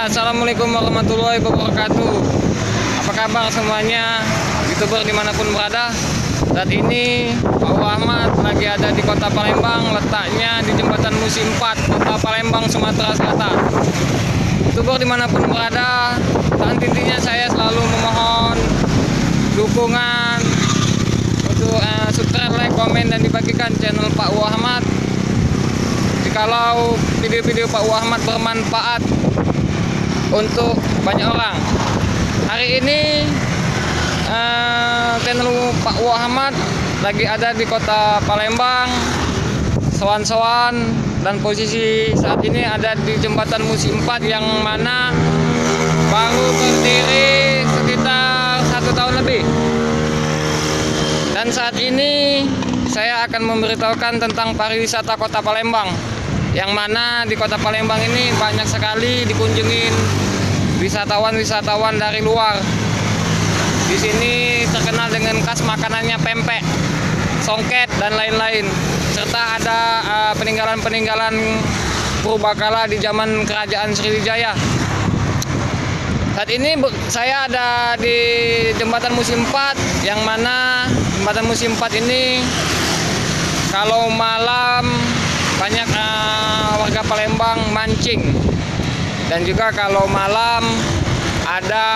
Assalamualaikum warahmatullahi wabarakatuh. Apa kabar semuanya? Youtuber di mana pun berada. Saat ini Pak Ahmad lagi ada di kota Palembang. Letaknya di jembatan musim 4 Kota Palembang, Sumatera Selatan. Youtuber di mana pun berada Dan intinya saya selalu memohon Dukungan Untuk uh, subscribe, like, komen, dan dibagikan channel Pak Ahmad. Jikalau video-video Pak Ahmad bermanfaat untuk banyak orang. Hari ini uh, channel Pak Muhammad lagi ada di kota Palembang, Sowan-Sowan dan posisi saat ini ada di jembatan musim 4 yang mana baru berdiri sekitar satu tahun lebih. Dan saat ini saya akan memberitahukan tentang pariwisata kota Palembang yang mana di kota Palembang ini banyak sekali dikunjungin wisatawan-wisatawan dari luar. Di sini terkenal dengan khas makanannya pempek, songket dan lain-lain. Serta ada uh, peninggalan-peninggalan purbakala di zaman kerajaan Sriwijaya. Saat ini saya ada di jembatan musim 4 yang mana jembatan musim 4 ini kalau malam banyak uh, warga Palembang mancing. Dan juga kalau malam ada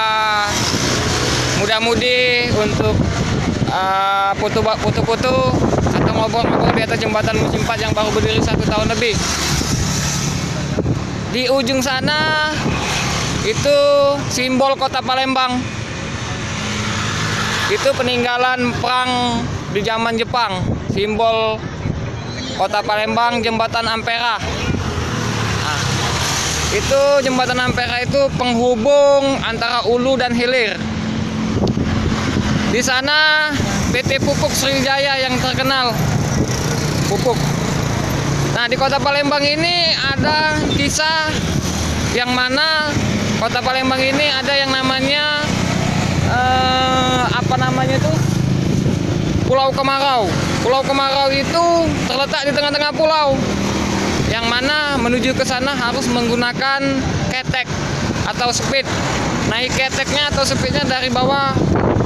muda-mudi untuk foto-foto uh, atau ngobrol-ngobrol di atas jembatan musim 4 yang baru berdiri satu tahun lebih. Di ujung sana itu simbol kota Palembang. Itu peninggalan perang di zaman Jepang simbol Kota Palembang Jembatan Ampera. Itu Jembatan Ampera itu penghubung antara Ulu dan Hilir. Di sana PT Pupuk Sriwijaya yang terkenal. Pupuk. Nah, di Kota Palembang ini ada kisah yang mana Kota Palembang ini ada yang namanya eh, apa namanya tuh? Pulau Kemarau. Pulau Kemarau itu terletak di tengah-tengah pulau. Yang mana menuju ke sana harus menggunakan ketek atau speed. Naik keteknya atau speednya dari bawah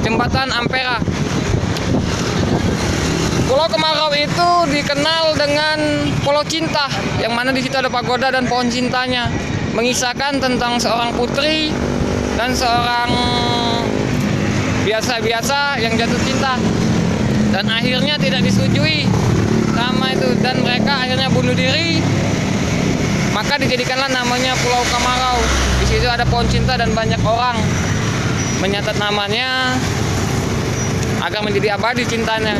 jembatan Ampera. Pulau Kemarau itu dikenal dengan Pulau Cinta, yang mana di situ ada pagoda dan pohon cintanya, mengisahkan tentang seorang putri dan seorang biasa-biasa yang jatuh cinta dan akhirnya tidak disetujui sama itu dan mereka akhirnya bunuh diri. Maka dijadikanlah namanya Pulau Kamarau di situ ada pohon cinta dan banyak orang. Menyatat namanya agar menjadi abadi cintanya.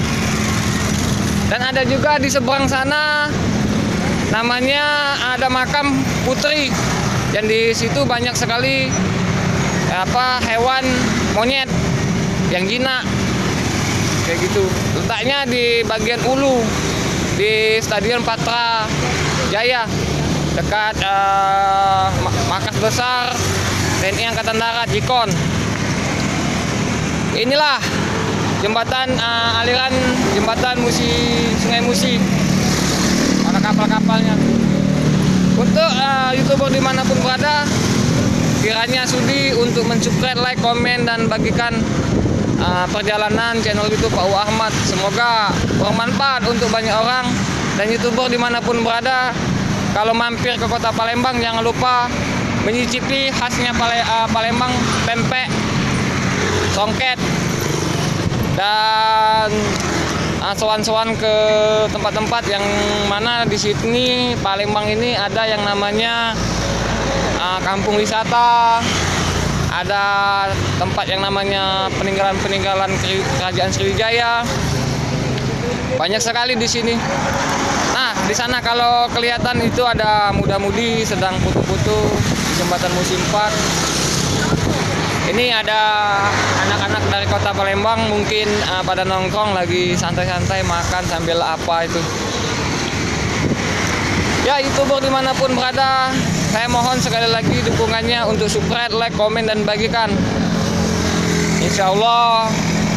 Dan ada juga di seberang sana namanya ada makam putri. Dan di situ banyak sekali apa hewan monyet yang jinak. Kayak gitu. Letaknya di bagian ulu di Stadion Patra Jaya dekat uh, markas besar TNI Angkatan Darat Jikon. Inilah jembatan uh, aliran jembatan Musi Sungai Musi. Ada kapal-kapalnya. Untuk uh, youtuber di mana pun berada kiranya sudi untuk mensubscribe like komen dan bagikan uh, perjalanan channel YouTube Pak Ahmad. Semoga bermanfaat untuk banyak orang dan youtuber di mana pun berada. Kalau mampir ke kota Palembang jangan lupa menyicipi khasnya Pale, uh, Palembang pempek, songket dan uh, sowan-sowan ke tempat-tempat yang mana di sini Palembang ini ada yang namanya kampung wisata ada tempat yang namanya peninggalan-peninggalan kerajaan Sriwijaya. Banyak sekali di sini. Nah, di sana kalau kelihatan itu ada muda-mudi sedang foto-foto di jembatan musim 4. Ini ada anak-anak dari kota Palembang mungkin uh, pada nongkrong lagi santai-santai makan sambil apa itu. Ya, youtuber di mana pun berada, saya mohon sekali lagi dukungannya untuk subscribe, like, komen, dan bagikan. Insya Allah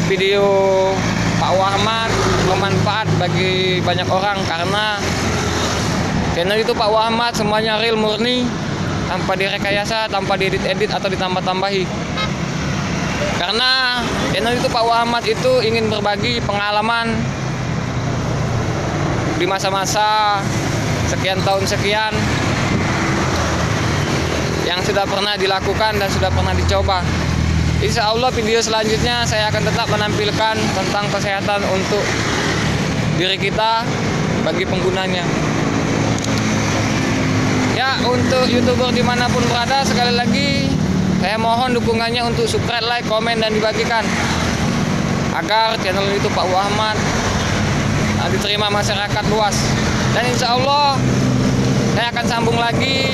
video Pak Wahmat bermanfaat bagi banyak orang karena channel itu Pak Wahmat semuanya real murni tanpa direkayasa, tanpa diedit-edit atau ditambah-tambahi. Karena channel itu Pak Muhammad itu ingin berbagi pengalaman di masa-masa sekian tahun sekian yang sudah pernah dilakukan dan sudah pernah dicoba. Insya Allah video selanjutnya saya akan tetap menampilkan tentang kesehatan untuk diri kita bagi penggunanya. Ya untuk youtuber di mana pun berada sekali lagi saya mohon dukungannya untuk subscribe, like, komen dan dibagikan agar channel itu Pak Muhammad diterima masyarakat luas. Dan insya Allah saya akan sambung lagi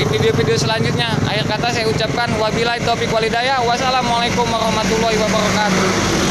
di video-video selanjutnya. Akhir kata saya ucapkan wabillahi taufiq walidayah. Wassalamualaikum warahmatullahi wabarakatuh.